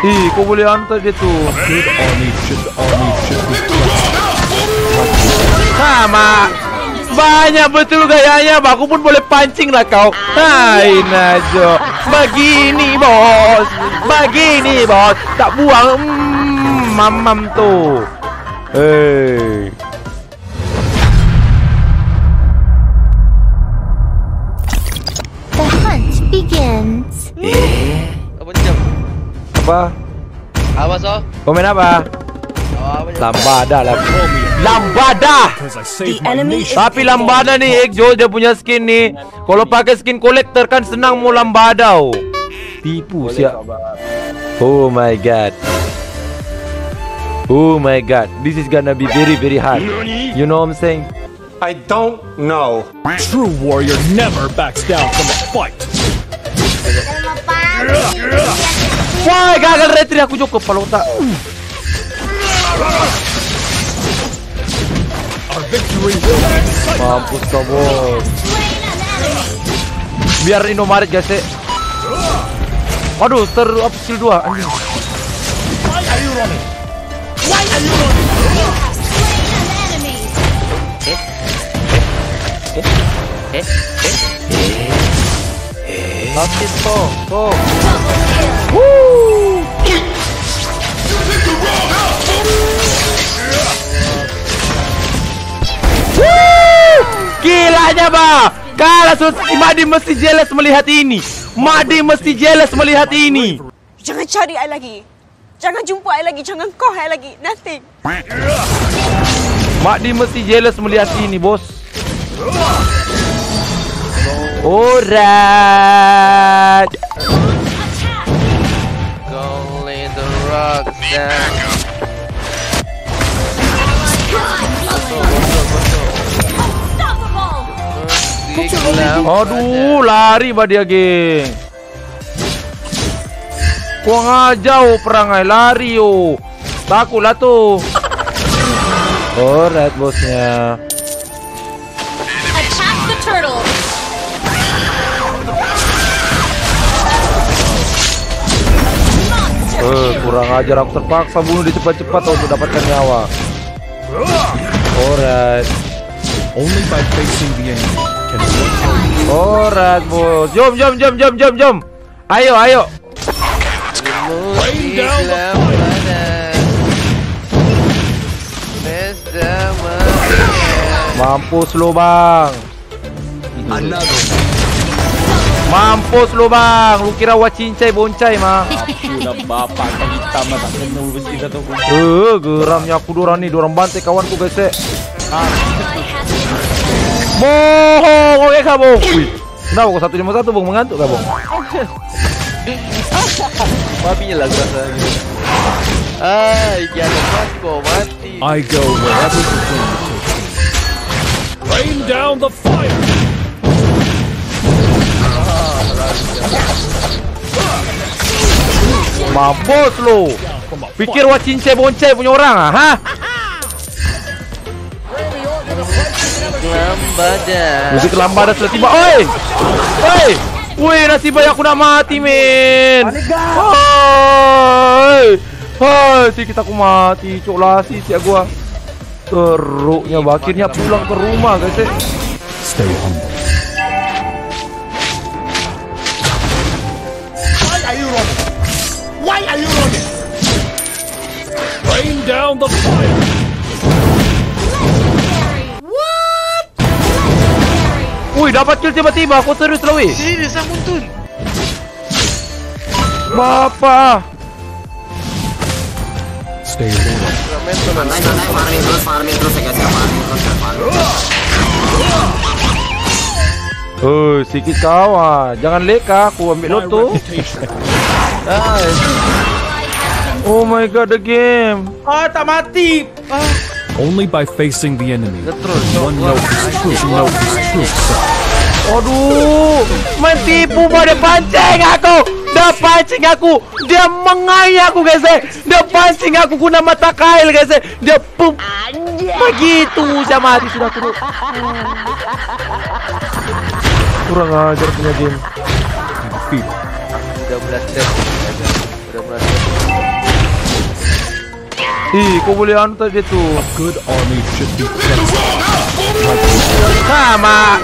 Ih, kau boleh hantar dia tu. Good army should army should be Sama. Banyak betul gayanya, aku pun boleh pancing lah kau. Hai Najo. Begini bos. Begini bos. Tak buang. Hmm, mamam tu. Hei. Apa? Apa so? Komen apa? Oh? Lambada lah. Lambada. Tapi lambada ni Ekjo dia punya skin ni Kalau pakai skin collector kan senang mau lambada oh. Tipu siap Oh my god Oh my god This is gonna be very very hard You know what I'm saying? I don't know. True warrior never backs down from a fight. Wah gagal retri aku joko decided. Mampus bos Biar Indomaret guys eh Waduh ter up skill 2 anjing Why are you running? Why are you running? Sakit kok Kok Gilanya ba Kalau sus Madi mesti jealous melihat ini Madi mesti jealous melihat ini Jangan cari I lagi. Jangan jumpa I lagi. Jangan call I lagi. Nothing. Madi mesti jealous melihat ini bos Alright Go lay the rocks down. Aduh lari bah dia geng. Kurang aja oh perangai lari oh Takutlah tu. Alright bosnya. Attack the turtle. Eh, kurang ajar aku terpaksa bunuh dia cepat-cepat untuk dapatkan nyawa. Alright, Only by facing the enemy can one alright bos. Jom, jom, jom, jom, jom, jom. Ayo, ayo. Rain down the Mampus lu bang. Mampus lu bang. Lu kira wacincai boncai mah. Sudah bapak kita mah tak kena bus kita tu. Eh, geramnya aku dorang ni, dorang bantai kawanku guys eh. Bohong, oke kah bong? Wih, kenapa kau satu lima satu bong mengantuk kah bong? Babi lah gua rasa gitu. Ah, jangan mati mati. I go wherever the wind takes me. Rain down the fire. Mampus lu. Pikir wacincai boncai punya orang ah, ha? Lambada. Musik lambadan sudah tiba. Oi! Oi! Wih, nasib baik aku nak mati, men. Oi! Hai, si kita aku mati, cok lasi si gua. Teruknya, akhirnya pulang ke rumah, guys. eh. Stay humble. Why are you running? Why are you running? Rain down the fire. Wih, dapat kill tiba-tiba. Aku serius lah, wih. Sini dia sambung tun. Bapak. Stay low. Santai santai farming terus farming terus ya guys ya farming terus ya farming. Oh, sikit kawan. Jangan leka, aku ambil reputation. Ah. Oh my god, the game. Ah, tak mati. Ah. Only by facing the enemy, one knows his true, knows his true self. Aduh, mentipu mau dipancing aku, dipancing aku, dia mengai aku guys, eh. dia pancing aku guna mata kail guys, eh. dia pum, begitu saya mati sudah turun. Kurang ajar punya game. Defeat. 13 13 13 Ih, kau boleh anu tadi tu. Good army should be flexible. Sama.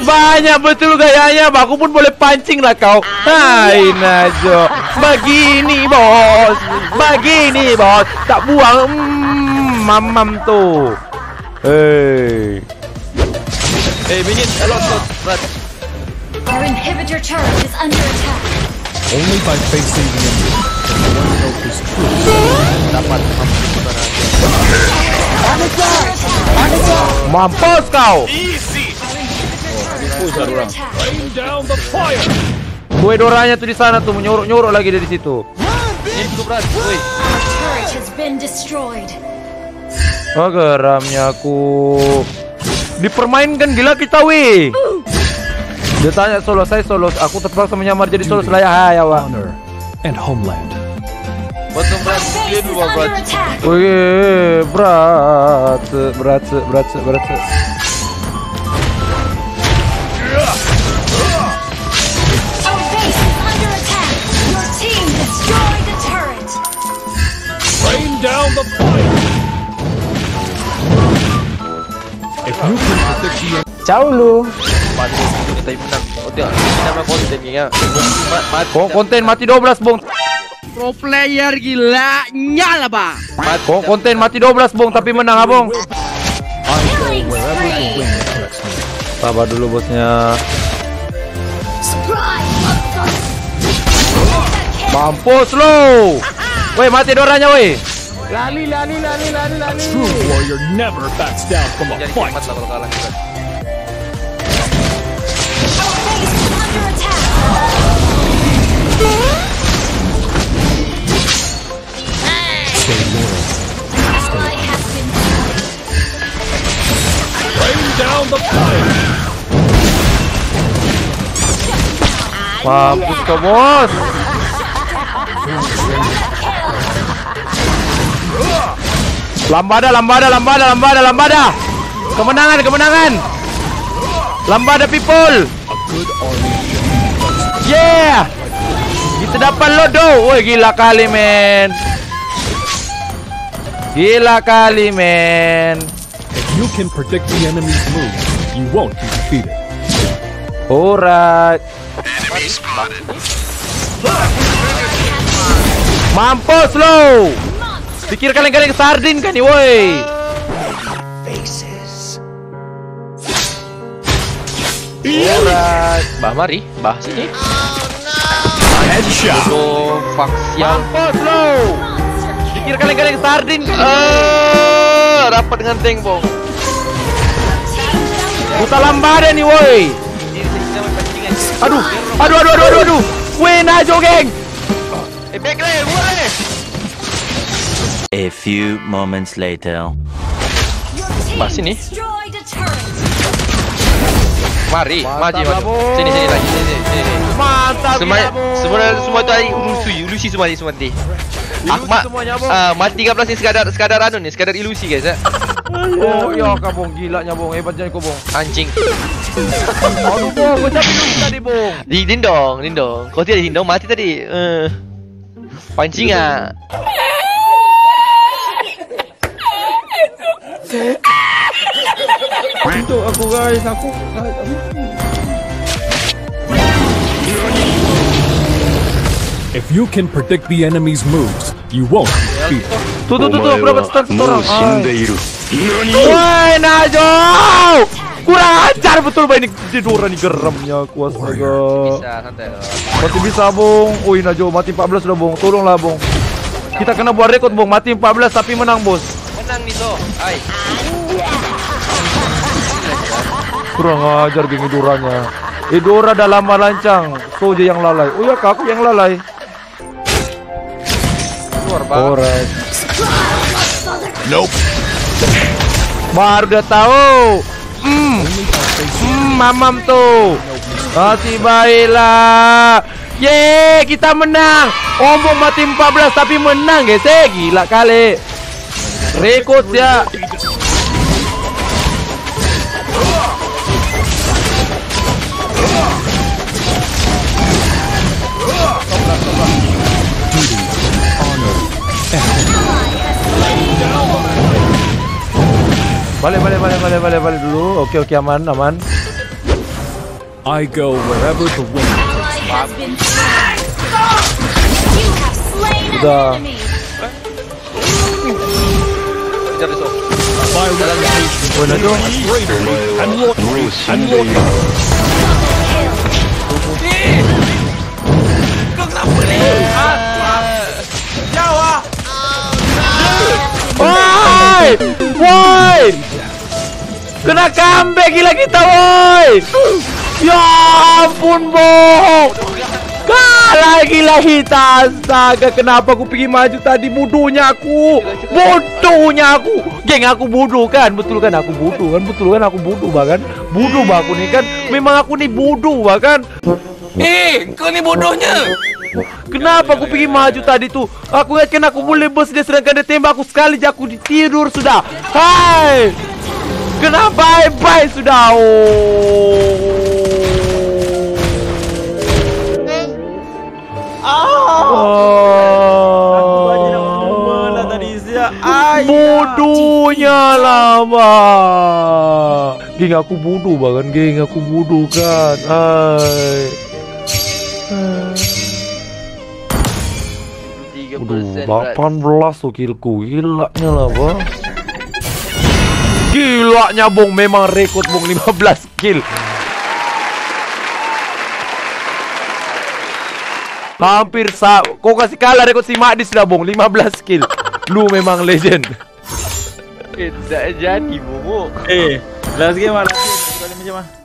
Banyak betul gayanya, aku pun boleh pancing lah kau. Hai Najo, begini bos, begini bos, tak buang mm, mamam tu. Hey, Eh, minion. Eh, lot, lot. Rat. Our inhibitor turret is under attack. Only by facing the enemy can one know his true Dapat. Mampus kau. Under attack. Rain down the fire! Kue doranya tu di sana tu menyorok-nyorok lagi dari situ. Oh geramnya aku. Dipermainkan gila kita weh. Dia tanya solo, saya solo. Aku terpaksa menyamar jadi solo selaya awak. Honor and homeland. Potong rat. Clear Base is dulu bos. under attack. Wih, berat, berat, berat, berat. Our base is under attack. Your team destroyed the turret. Rain down the fire! If you can predict the enemy, Ciao lu. Tadi menang. Oh, tengok. Ini nama konten ni ya. Ma- Mati. Kok konten mati 12, Bung. Pro player gila nyala bang. Kok konten mati 12, Bung, tapi menang, Abang. Killing spree. Sabar dulu, bosnya. Mampus lu. Woi, mati doranya, woi. true warrior never backs down from a fight. Mampus kau, bos. Lambada, lambada, lambada, lambada, lambada. Kemenangan, kemenangan. Lambada people. Yeah! Kita dapat lodo. Woi, gila kali, men. Gila kali, men. If you can predict the enemy's moves, you won't be defeated. Alright. Mampus lo. Pikir kalian-kalian sardin kan nih, woi. Alright. Bah mari. Bah sini. Headshot! Fuck sial. Mampus lo. Pikir kalian-kalian sardin. Eh, rapat dengan tank, Bong. Buta lambada nih, woi. Aduh, aduh, aduh, aduh, aduh, aduh. Weh, Najo, geng. Eh, back lane, boleh. A few moments later. Your team Mari, maju, lah, maju. Bong. Sini, sini lagi, sini, sini, sini. Mantap Semua, gila, semua, semua tu hari ilusi, ilusi semua ni, semua ni. Bong. ah, mati 13 ni sekadar, sekadar anu ni, sekadar ilusi guys, ya. Oh, ya kau bong gilanya bong hebatnya kau bong. Anjing. Aduh bong, kau capek dulu tadi bong. Di dindong, dindong. Kau tidak dindong mati tadi. Eh. Pancing ah. Itu aku guys, aku. If you can predict the enemy's moves, you won't be. Tuh tuh tuh tuh berapa stun satu orang. Woi Najo, kurang ajar betul bah ini Didora nih geramnya aku astaga. Bisa santai. loh. Masih bisa bong. Woi Najo mati 14 sudah bong. Tolonglah bong. Kita kena buat rekod bong. Mati 14 tapi menang bos. Menang nih toh. Kurang ajar geng Idoranya. Idora dah lama lancang. Soja yang lalai. Oh ya kak, aku yang lalai. Keluar bang. Alright. Nope. Baru udah tahu. Hmm. Hmm, mamam tuh. Masih baiklah. Ye, kita menang. Ombong mati 14 tapi menang guys. Eh, gila kali. Rekod ya. Balik balik balik balik balik balik dulu. Oke oke aman aman. I go wherever the wind Ally has been slain. You Kena comeback gila kita, woi! Ya ampun, bohong! Kalah gila kita Astaga, kenapa aku pergi maju tadi Bodohnya aku Bodohnya aku Geng, aku bodoh kan Betul kan aku bodoh kan Betul kan aku bodoh bahkan Bodoh bah aku nih kan Memang aku nih bodoh bahkan Eh, kau ni bodohnya. Kenapa aku pergi maju tadi tuh? Aku ingatkan aku boleh bos dia sedangkan dia tembak aku sekali je aku tidur sudah. Hai! Kenapa bye-bye sudah? Oh. Bodohnya lama. Geng aku bodoh bahkan geng aku bodoh kan. Hai. Aduh, 18 tuh killku Gilanya lah bang Gilanya bong Memang rekod bong 15 kill Hampir sa Kau kasih kalah rekod si Makdi sudah bong 15 kill Lu memang legend Eh, tak jadi bobo. Eh, last game lah, last game. Kau ni macam mana?